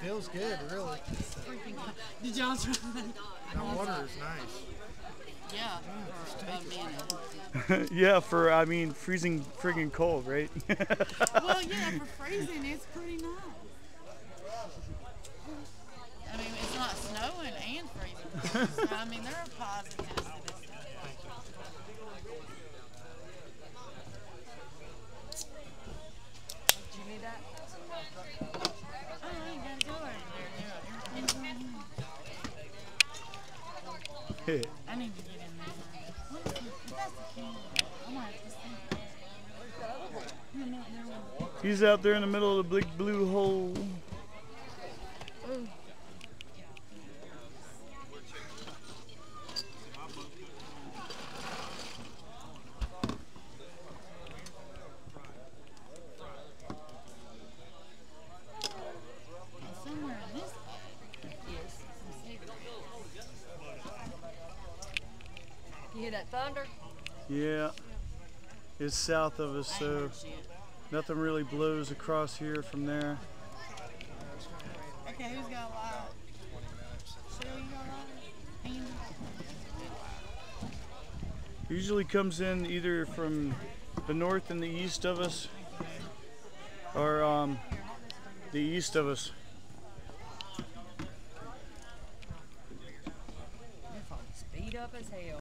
Feels good, really. Did y'all try that? That water is nice. Yeah, for yeah, for I mean freezing friggin' cold, right? Well, yeah, for freezing, it's pretty nice. I mean, it's not snowing and freezing. So, I mean, there are positives. Do you need that? He's out there in the middle of the big blue hole. Ooh. And somewhere in this bag is some cigarettes. You hear that thunder? Yeah, it's south of us, so ain't heard shit. nothing really blows across here from there. Okay, who's got a light? Cheryl, you got a light? Andy? Usually comes in either from the north and the east of us, or um, the east of us. Speed up as hell.